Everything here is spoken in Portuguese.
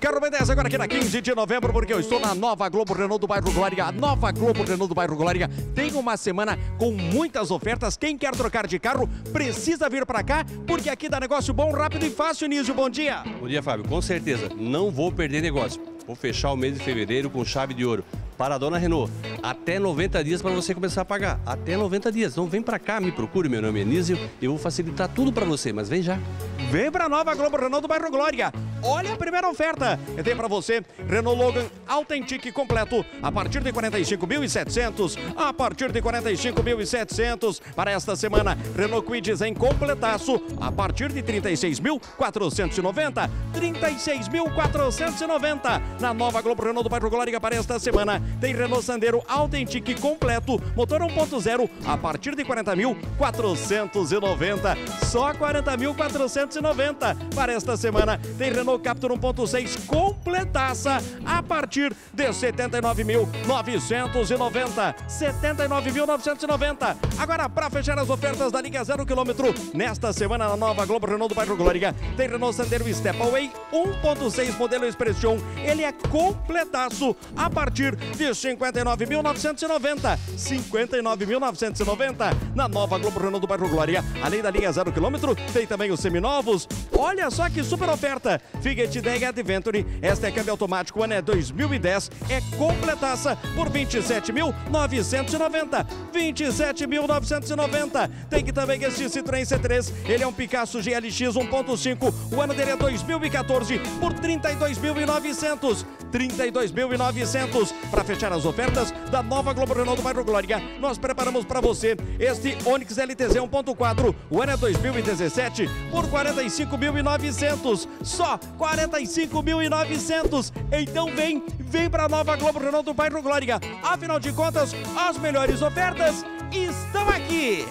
Carro B10 agora aqui na 15 de novembro, porque eu estou na nova Globo Renault do bairro Glória. A nova Globo Renault do bairro Glória tem uma semana com muitas ofertas. Quem quer trocar de carro precisa vir para cá, porque aqui dá negócio bom, rápido e fácil. Nísio, bom dia. Bom dia, Fábio. Com certeza, não vou perder negócio. Vou fechar o mês de fevereiro com chave de ouro. Para a dona Renault, até 90 dias para você começar a pagar. Até 90 dias. Então vem para cá, me procure. Meu nome é Nísio. Eu vou facilitar tudo para você, mas vem já. Vem para a nova Globo Renault do bairro Glória. Olha a primeira oferta. Tenho para você Renault Logan Authentic completo a partir de 45.700. A partir de 45.700 para esta semana. Renault Kwid em completaço a partir de 36.490. 36.490 na nova Globo Renault do bairro Glória para esta semana. Tem Renault Sandero Authentic completo, motor 1.0 a partir de 40.490. Só 40.490 para esta semana. Tem Renault Captur 1.6 completaça a partir de 79.990. 79.990. Agora para fechar as ofertas da Liga 0 km nesta semana na nova Globo Renault do bairro Glória. Tem Renault Sandero Stepaway 1.6 modelo Expression. Ele é completaço a partir de 59.990. 59.990 na nova Globo Renault do bairro Glória. Além da linha 0 km, tem também os seminovos. Olha só que super oferta. Fiat 10 Adventure, esta é câmbio automático, ano é 2010, é completaça por 27.990. 27.990. Tem que também este Citroën C3, ele é um Picasso GLX 1.5, o ano dele é 2014 por 32.900. 32.900 para fechar as ofertas da nova Globo Renault do bairro Glória. Nós preparamos para você este Onix LTZ 1.4, o ano é 2017 por 45.900. Só 45.900. Então vem, vem para a nova Globo Renault do bairro Glória. Afinal de contas, as melhores ofertas estão aqui.